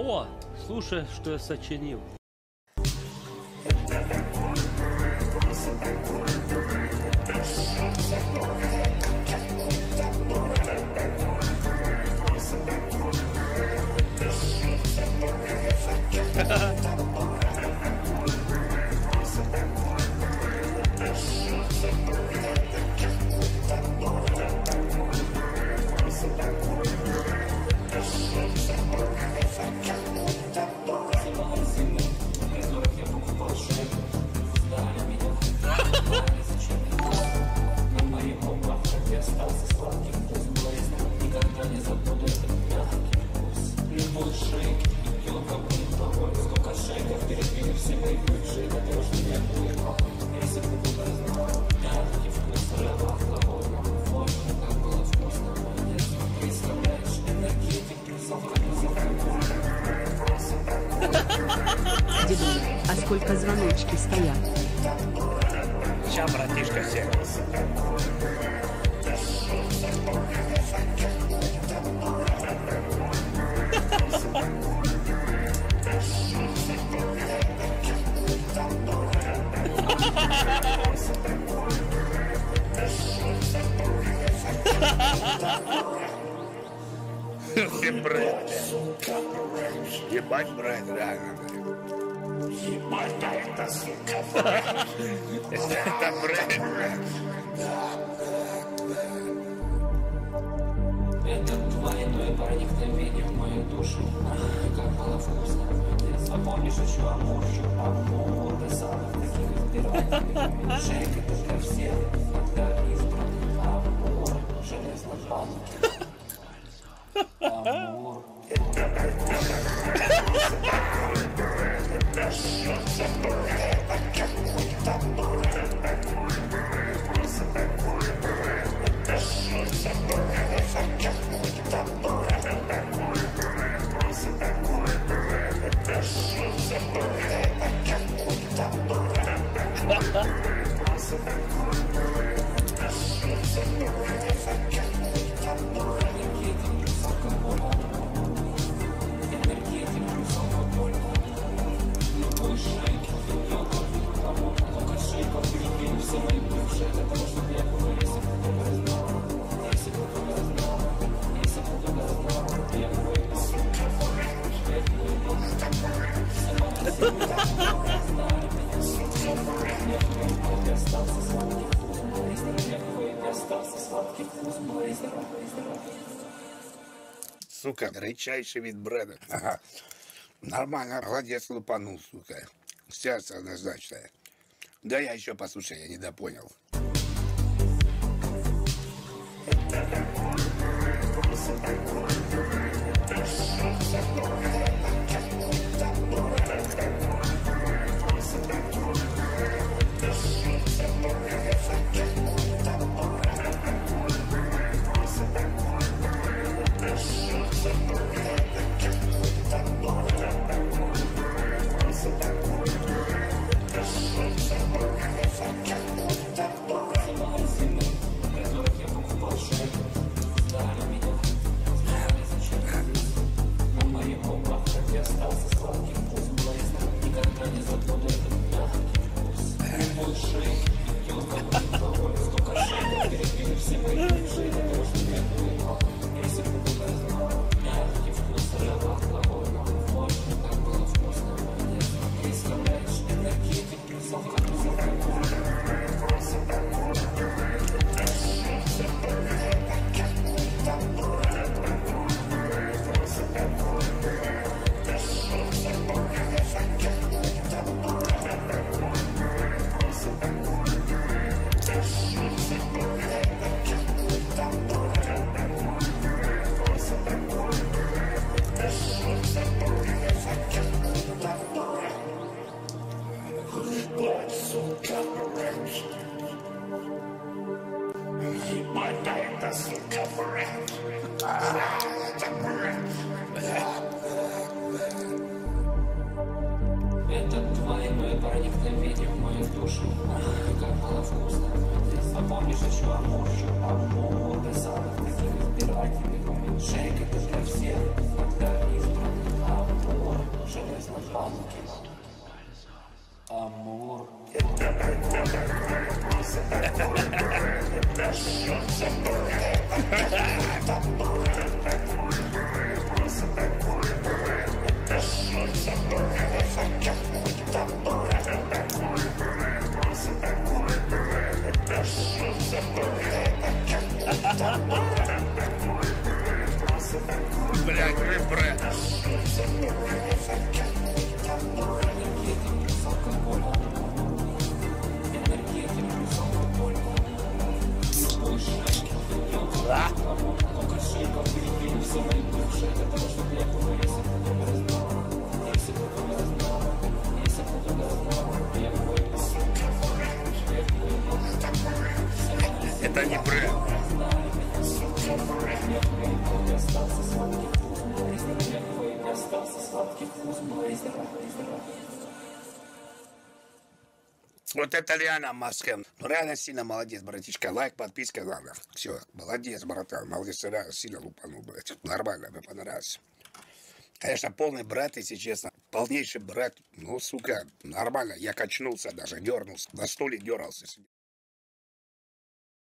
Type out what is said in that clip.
О, слушай, что я сочинил. Сколько звоночки стоят? Сейчас, братишка, блядь. Ебать бред, реально, блядь. Ебать, это, сука. Это блядь. Это двойное проникновение в мою душу. Как было вкусно. Запомнишь еще амурчик, амур, ты самых таких избирателей. Шейка это для всех, когда избран. Амур, железно банки. Амур. This is the murder, I can't wait. Сука, редчайший вид бреда. Ага. Нормально, молодец, лупанул, сука. Сердце однозначное. Да я еще, послушай, я недопонял. Ебать, проникновение в мою душу Ах, как было вкусно. А ты запомнишь еще амурчу Амур до самых таких избирательных Шейк это для всех. Когда избранных Амур Железнопалки Амур Это прикольно. Это прикольно Это шанс Амур Блядь, ребред. Вот это реально маска. Ну, реально сильно молодец, братишка. Лайк, подписка, главное. Все, молодец, братан. Молодец, реально сильно лупанул, блядь. Нормально, мне понравилось. Конечно, полный брат, если честно. Полнейший брат. Ну, сука, нормально. Я качнулся даже, дернулся. На стуле дерался.